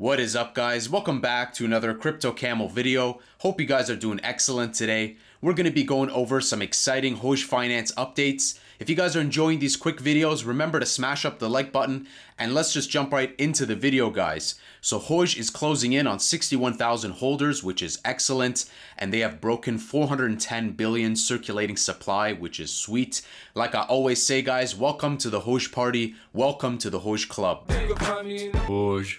What is up guys? Welcome back to another Crypto Camel video. Hope you guys are doing excellent today. We're going to be going over some exciting Hoge Finance updates. If you guys are enjoying these quick videos, remember to smash up the like button and let's just jump right into the video guys. So Hoge is closing in on 61,000 holders, which is excellent, and they have broken 410 billion circulating supply, which is sweet. Like I always say guys, welcome to the Hoge party, welcome to the Hoge club. Hoge.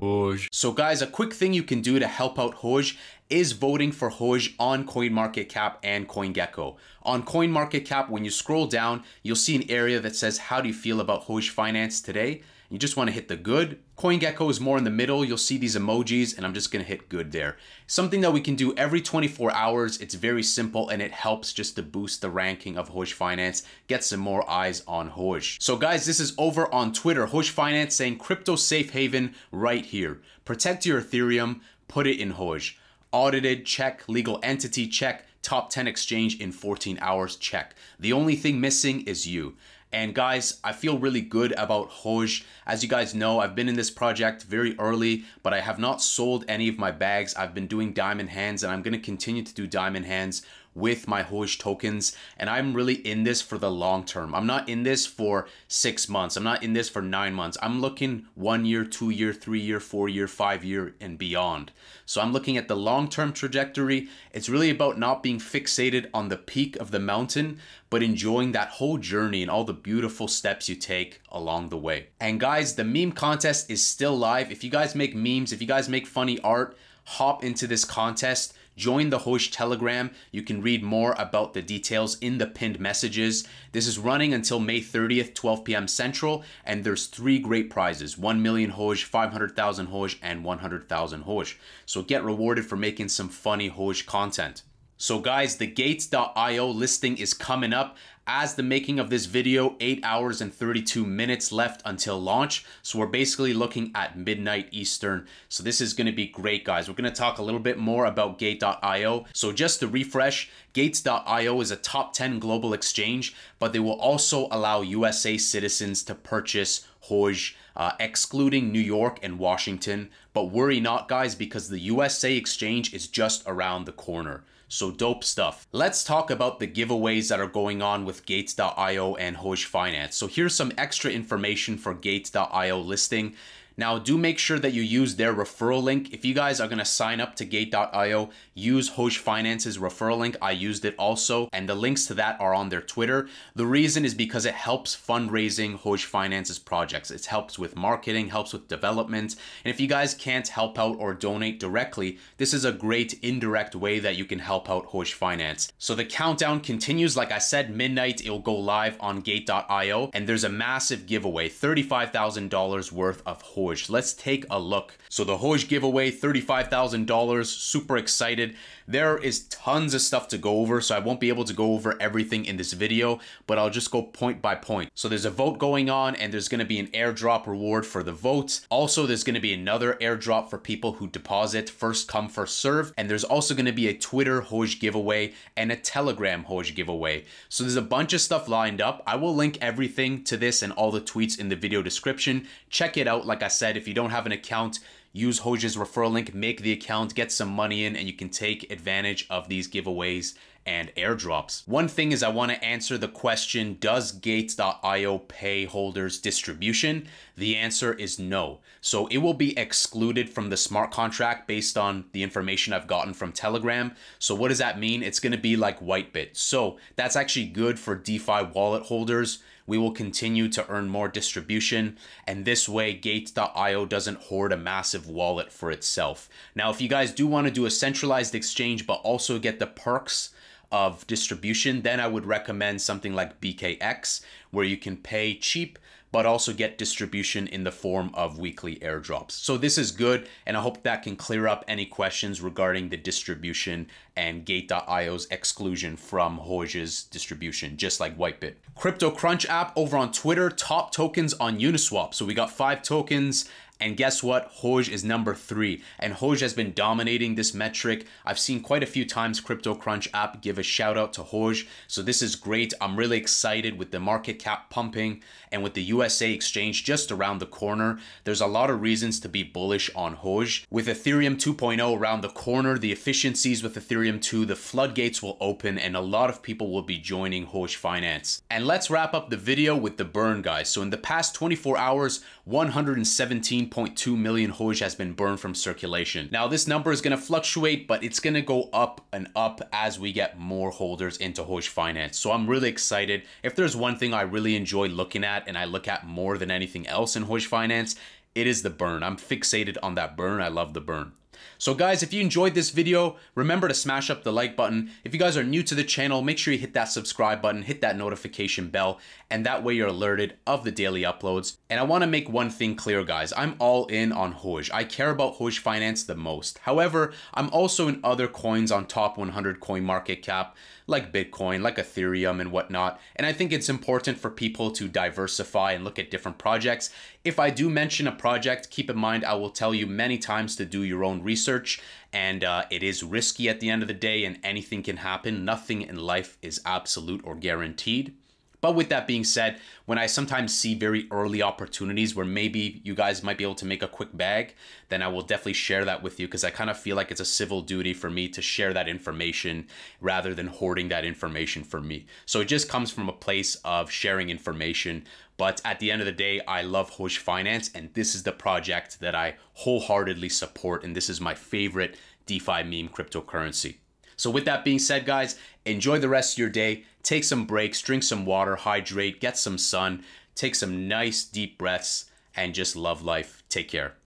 Hoge. So guys, a quick thing you can do to help out Hoge is voting for Hoge on CoinMarketCap and CoinGecko. On CoinMarketCap, when you scroll down, you'll see an area that says, how do you feel about Hoge Finance today? You just want to hit the good. CoinGecko is more in the middle. You'll see these emojis and I'm just going to hit good there. Something that we can do every 24 hours. It's very simple and it helps just to boost the ranking of Hoge Finance, get some more eyes on Hoge. So guys, this is over on Twitter. Hoge Finance saying crypto safe haven right here. Protect your Ethereum, put it in Hoge. Audited, check. Legal entity, check. Top 10 exchange in 14 hours, check. The only thing missing is you. And guys, I feel really good about Hoge. As you guys know, I've been in this project very early, but I have not sold any of my bags. I've been doing diamond hands and I'm to continue to do diamond hands with my Hoge tokens. And I'm really in this for the long term. I'm not in this for six months. I'm not in this for nine months. I'm looking one year, two year, three year, four year, five year, and beyond. So I'm looking at the long term trajectory. It's really about not being fixated on the peak of the mountain, but enjoying that whole journey and all the beautiful steps you take along the way. And guys, the meme contest is still live. If you guys make memes, if you guys make funny art, hop into this contest. Join the Hoge Telegram. You can read more about the details in the pinned messages. This is running until May 30th, 12 p.m. Central, and there's three great prizes 1 million Hoge, 500,000 Hoge, and 100,000 Hoge. So get rewarded for making some funny Hoge content. So guys, the gates.io listing is coming up as the making of this video, 8 hours and 32 minutes left until launch. So we're basically looking at midnight Eastern. So this is going to be great, guys. We're going to talk a little bit more about Gate.io. So just to refresh, Gates.io is a top 10 global exchange, but they will also allow USA citizens to purchase Hoge, uh, excluding New York and Washington. But worry not, guys, because the USA exchange is just around the corner. So dope stuff. Let's talk about the giveaways that are going on with Gates.io and Hoge Finance. So here's some extra information for Gates.io listing. Now, do make sure that you use their referral link. If you guys are to sign up to Gate.io, use Hoge Finance's referral link. I used it also, and the links to that are on their Twitter. The reason is because it helps fundraising Hoge Finance's projects. It helps with marketing, helps with development. And if you guys can't help out or donate directly, this is a great indirect way that you can help out Hoge Finance. So the countdown continues. Like I said, midnight, it'll go live on Gate.io, and there's a massive giveaway, $35,000 worth of Hoge Hoge. Let's take a look. So the Hoge giveaway, $35,000, super excited. There is tons of stuff to go over, so I won't be able to go over everything in this video, but I'll just go point by point. So there's a vote going on and there's gonna be an airdrop reward for the votes. Also, there's gonna be another airdrop for people who deposit first come, first serve. And there's also gonna be a Twitter Hoge giveaway and a Telegram Hoge giveaway. So there's a bunch of stuff lined up. I will link everything to this and all the tweets in the video description. Check it out. Like I said, if you don't have an account, use Hoge's referral link, make the account, get some money in, and you can take advantage of these giveaways and airdrops. One thing is I want to answer the question, does Gates.io pay holders distribution? The answer is no. So it will be excluded from the smart contract based on the information I've gotten from Telegram. So what does that mean? It's going to be like Whitebit. So that's actually good for DeFi wallet holders we will continue to earn more distribution, and this way Gates.io doesn't hoard a massive wallet for itself. Now, if you guys do want to do a centralized exchange but also get the perks of distribution, then I would recommend something like BKX, where you can pay cheap but also get distribution in the form of weekly airdrops. So this is good, and I hope that can clear up any questions regarding the distribution and Gate.io's exclusion from Hoge's distribution, just like Whitebit. Crypto Crunch app over on Twitter, top tokens on Uniswap. So we got five tokens And guess what? Hoge is number three. And Hoge has been dominating this metric. I've seen quite a few times CryptoCrunch app give a shout out to Hoge. So this is great. I'm really excited with the market cap pumping and with the USA exchange just around the corner. There's a lot of reasons to be bullish on Hoge. With Ethereum 2.0 around the corner, the efficiencies with Ethereum 2, the floodgates will open and a lot of people will be joining Hoge Finance. And let's wrap up the video with the burn, guys. So in the past 24 hours, 117.2 million Hoge has been burned from circulation. Now this number is going to fluctuate, but it's going to go up and up as we get more holders into Hoge Finance. So I'm really excited. If there's one thing I really enjoy looking at and I look at more than anything else in Hoge Finance, it is the burn. I'm fixated on that burn. I love the burn. So guys, if you enjoyed this video, remember to smash up the like button. If you guys are new to the channel, make sure you hit that subscribe button, hit that notification bell, and that way you're alerted of the daily uploads. And I want to make one thing clear, guys. I'm all in on Hoge. I care about Hoge Finance the most. However, I'm also in other coins on top 100 coin market cap, like Bitcoin, like Ethereum and whatnot. And I think it's important for people to diversify and look at different projects. If I do mention a project, keep in mind I will tell you many times to do your own research and uh, it is risky at the end of the day and anything can happen. Nothing in life is absolute or guaranteed. But with that being said, when I sometimes see very early opportunities where maybe you guys might be able to make a quick bag, then I will definitely share that with you because I kind of feel like it's a civil duty for me to share that information rather than hoarding that information for me. So it just comes from a place of sharing information. But at the end of the day, I love Hoge Finance and this is the project that I wholeheartedly support. And this is my favorite DeFi meme cryptocurrency. So with that being said, guys, enjoy the rest of your day. Take some breaks, drink some water, hydrate, get some sun, take some nice deep breaths, and just love life. Take care.